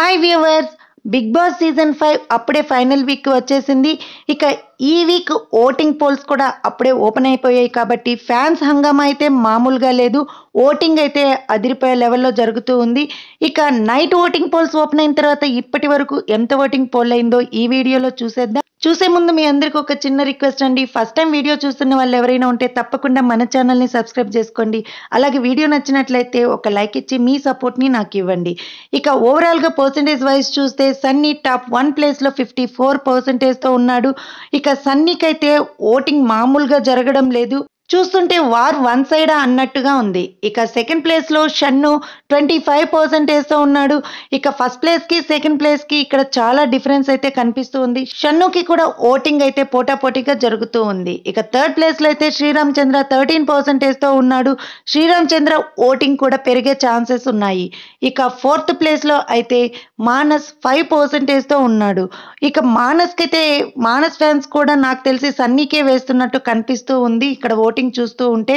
Hi viewers Bigg Boss season five అప్పుడే final week వచ్చేసింది. ఇక ఈ వీక్ ఓటింగ్ పోల్స్ కూడా అప్పుడే ఓపెన్ అయిపోయాయి కాబట్టి ఫ్యాన్స్ హంగామా అయితే మామూలుగా లేదు. ఓటింగ్ అయితే అదిరిపోయే లెవెల్లో జరుగుతూ ఉంది. ఇక నైట్ ఓటింగ్ పోల్స్ ఓపెన్ అయిన తర్వాత ఇప్పటి వరకు ఎంత ఓటింగ్ పోల్ అయిందో ఈ వీడియోలో చూసేద్దాం. చూసే ముందు మీ అందరికి ఒక చిన్న రిక్వెస్ట్ అండి. ఫస్ట్ టైం వీడియో చూస్తున్న వాళ్ళు ఎవరైనా ఉంటే తప్పకుండా మన ఛానల్ని సబ్స్క్రైబ్ చేసుకోండి. అలాగే వీడియో నచ్చినట్లయితే ఒక లైక్ ఇచ్చి మీ సపోర్ట్ని నాకు ఇవ్వండి. ఇక ఓవరాల్గా పర్సంటేజ్ వైజ్ చూస్తే సన్నీ టాప్ వన్ ప్లేస్లో ఫిఫ్టీ ఫోర్ పర్సంటేజ్తో ఉన్నాడు. ఇక సన్నీకి అయితే ఓటింగ్ మామూలుగా జరగడం లేదు. చూస్తుంటే వార్ వన్ సైడ్ అన్నట్టుగా ఉంది. ఇక సెకండ్ ప్లేస్లో షన్ను ట్వంటీ ఫైవ్ పర్సెంటేజ్తో ఉన్నాడు. ఇక ఫస్ట్ ప్లేస్కి సెకండ్ ప్లేస్కి ఇక్కడ చాలా డిఫరెన్స్ అయితే కనిపిస్తూ ఉంది. షన్నుకి కూడా ఓటింగ్ అయితే పోటాపోటీగా జరుగుతూ ఉంది. ఇక థర్డ్ ప్లేస్లో అయితే శ్రీరామ్ చంద్ర థర్టీన్ పర్సెంటేజ్తో ఉన్నాడు. శ్రీరామ్ చంద్ర ఓటింగ్ కూడా పెరిగే ఛాన్సెస్ ఉన్నాయి. ఇక ఫోర్త్ ప్లేస్లో అయితే మానస్ ఫైవ్ పర్సెంటేజ్తో ఉన్నాడు. ఇక మానస్కైతే మానస్ ఫ్యాన్స్ కూడా నాకు తెలిసి సన్నీకే వేస్తున్నట్టు కనిపిస్తూ ఉంది. ఇక్కడ ఓటింగ్ చూస్తూ ఉంటే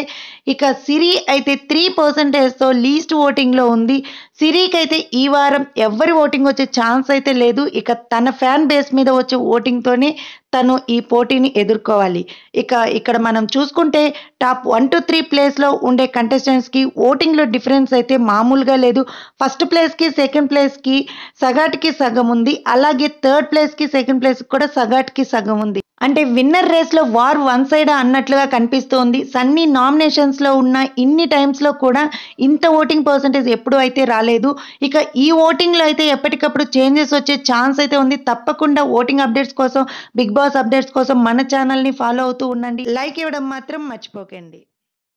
ఇక సిరి అయితే త్రీ పర్సెంటేజ్తో లీస్ట్ ఓటింగ్లో ఉంది. సిరికి అయితే ఈ వారం ఎవరి ఓటింగ్ వచ్చే ఛాన్స్ అయితే లేదు. ఇక తన ఫ్యాన్ బేస్ మీద వచ్చే ఓటింగ్తోనే తను ఈ పోటీని ఎదుర్కోవాలి. ఇక ఇక్కడ మనం చూసుకుంటే టాప్ వన్ టు త్రీ ప్లేస్లో ఉండే కంటెస్టెంట్స్కి ఓటింగ్లో డిఫరెన్స్ అయితే మామూలుగా లేదు. ఫస్ట్ ప్లేస్కి సెకండ్ ప్లేస్కి సగాటికి సగం ఉంది. అలాగే థర్డ్ ప్లేస్కి సెకండ్ ప్లేస్కి కూడా సగాటికి సగం ఉంది. అంటే విన్నర్ రేస్లో వార్ వన్ సైడ్ అన్నట్లుగా కనిపిస్తోంది. సన్నీ నామినేషన్స్లో ఉన్న ఇన్ని టైమ్స్లో కూడా ఇంత ఓటింగ్ పర్సంటేజ్ ఎప్పుడూ అయితే రాలేదు. ఇక ఈ ఓటింగ్లో అయితే ఎప్పటికప్పుడు చేంజెస్ వచ్చే ఛాన్స్ అయితే ఉంది. తప్పకుండా ఓటింగ్ అప్డేట్స్ కోసం బిగ్ బాస్ అప్డేట్స్ కోసం మన ఛానల్ని ఫాలో అవుతూ ఉండండి. లైక్ ఇవ్వడం మాత్రం మర్చిపోకండి.